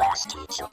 Class teacher.